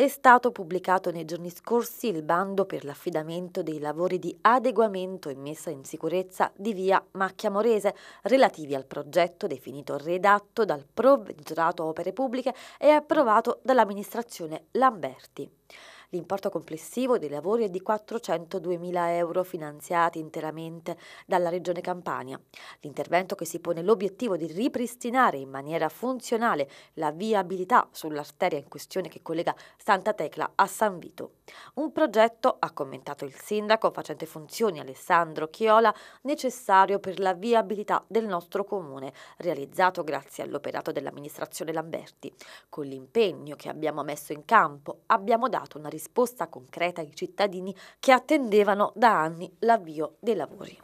È stato pubblicato nei giorni scorsi il bando per l'affidamento dei lavori di adeguamento e messa in sicurezza di via Macchia Morese relativi al progetto definito redatto dal Provveditorato Opere Pubbliche e approvato dall'amministrazione Lamberti. L'importo complessivo dei lavori è di 402.000 euro finanziati interamente dalla Regione Campania. L'intervento che si pone l'obiettivo di ripristinare in maniera funzionale la viabilità sull'arteria in questione che collega Santa Tecla a San Vito. Un progetto, ha commentato il sindaco facente funzioni Alessandro Chiola, necessario per la viabilità del nostro comune, realizzato grazie all'operato dell'amministrazione Lamberti. Con l'impegno che abbiamo messo in campo abbiamo dato una risposta risposta concreta ai cittadini che attendevano da anni l'avvio dei lavori.